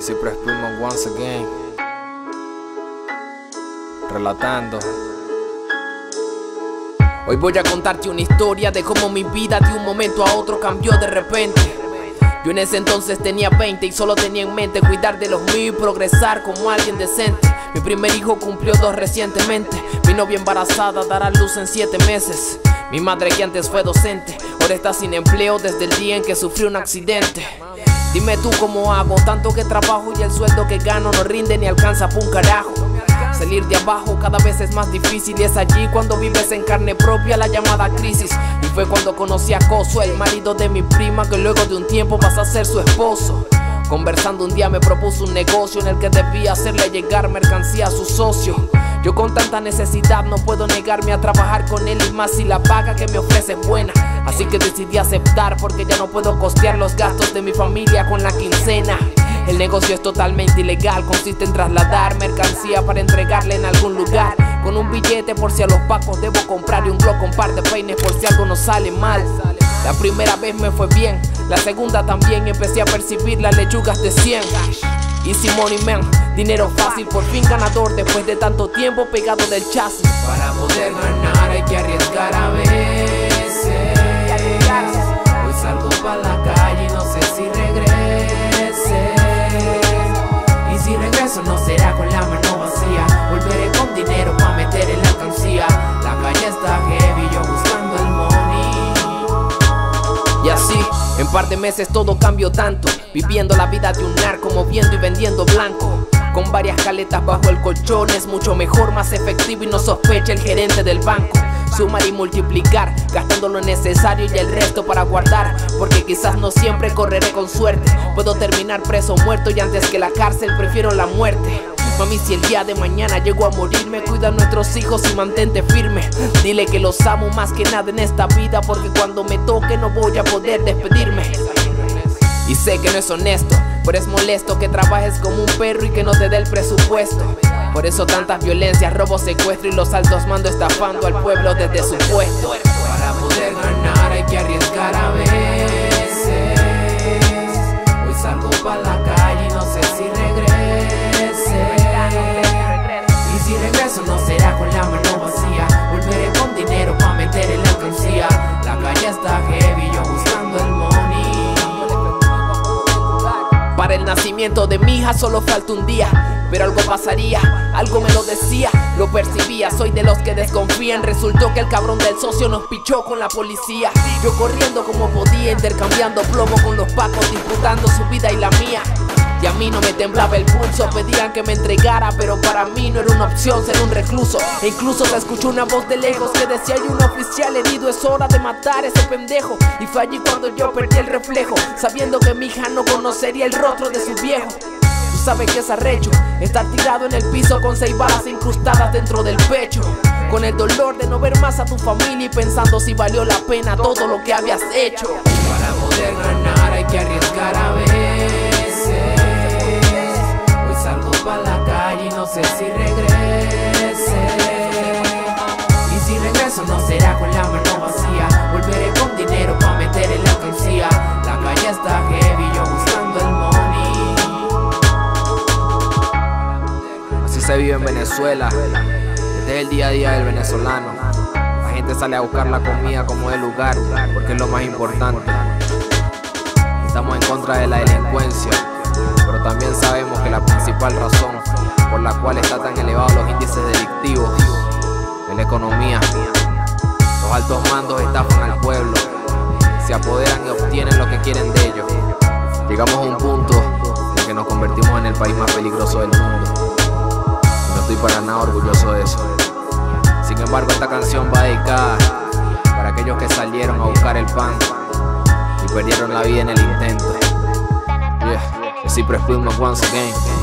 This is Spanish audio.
Siempre Spillman once again. Relatando. Hoy voy a contarte una historia de cómo mi vida de un momento a otro cambió de repente. Yo en ese entonces tenía 20 y solo tenía en mente cuidar de los míos y progresar como alguien decente. Mi primer hijo cumplió dos recientemente. Mi novia embarazada dará luz en siete meses. Mi madre que antes fue docente, ahora está sin empleo desde el día en que sufrió un accidente. Dime tú cómo hago, tanto que trabajo y el sueldo que gano no rinde ni alcanza pa' un carajo. Salir de abajo cada vez es más difícil y es allí cuando vives en carne propia la llamada crisis. Y fue cuando conocí a Coso, el marido de mi prima, que luego de un tiempo pasa a ser su esposo. Conversando un día me propuso un negocio en el que debía hacerle llegar mercancía a su socio. Yo con tanta necesidad no puedo negarme a trabajar con él y más si la paga que me ofrece es buena. Así que decidí aceptar porque ya no puedo costear los gastos de mi familia con la quincena. El negocio es totalmente ilegal, consiste en trasladar mercancía para entregarle en algún lugar. Con un billete por si a los pacos debo comprar y un blog con par de peines por si algo no sale mal. La primera vez me fue bien, la segunda también empecé a percibir las lechugas de 100. Easy money man, dinero fácil, por fin ganador después de tanto tiempo pegado del chasis. Para poder ganar hay que arriesgar a veces. Hoy salgo pa' la calle y no sé si regrese. Y si regreso no será con la mano vacía. Volveré con dinero pa' meter en la alcancía. La calle está heavy, yo buscando el money. Y así, en par de meses todo cambió tanto. Viviendo la vida de un narco, moviendo y vendiendo blanco. Con varias caletas bajo el colchón es mucho mejor, más efectivo y no sospecha el gerente del banco. Sumar y multiplicar, gastando lo necesario y el resto para guardar. Porque quizás no siempre correré con suerte. Puedo terminar preso muerto y antes que la cárcel prefiero la muerte. Mami, si el día de mañana llego a morirme, cuida a nuestros hijos y mantente firme. Dile que los amo más que nada en esta vida, porque cuando me toque no voy a poder despedirme. Y sé que no es honesto, pero es molesto que trabajes como un perro y que no te dé el presupuesto. Por eso tantas violencias, robos, secuestro y los altos mandos estafando al pueblo desde su puesto. Para poder ganar hay que arriesgar a veces. De mi hija solo falta un día. Pero algo pasaría, algo me lo decía, lo percibía, soy de los que desconfían. Resultó que el cabrón del socio nos pichó con la policía. Yo corriendo como podía, intercambiando plomo con los pacos, disputando su vida y la mía. Y a mí no me temblaba el pulso, pedían que me entregara, pero para mí no era una opción ser un recluso. E incluso se escuchó una voz de lejos que decía: Hay un oficial herido, es hora de matar ese pendejo. Y fue allí cuando yo perdí el reflejo, sabiendo que mi hija no conocería el rostro de su viejo. Tú sabes que es arrecho estar tirado en el piso con seis balas incrustadas dentro del pecho. Con el dolor de no ver más a tu familia y pensando si valió la pena todo lo que habías hecho. Para poder ganar hay que arriesgar a veces. Sé si regrese. Y si regreso no será con la mano vacía. Volveré con dinero pa' meter en la alcancía. La calle está heavy, yo buscando el money. Así se vive en Venezuela. Este es el día a día del venezolano. La gente sale a buscar la comida como el lugar, porque es lo más importante. Estamos en contra de la delincuencia, pero también sabemos que la principal razón la cual está tan elevados los índices delictivos es la economía. Los altos mandos estafan al pueblo, se apoderan y obtienen lo que quieren de ellos. Llegamos a un punto en que nos convertimos en el país más peligroso del mundo. No estoy para nada orgulloso de eso. Sin embargo, esta canción va dedicada para aquellos que salieron a buscar el pan y perdieron la vida en el intento. Yeah, Pillman once again.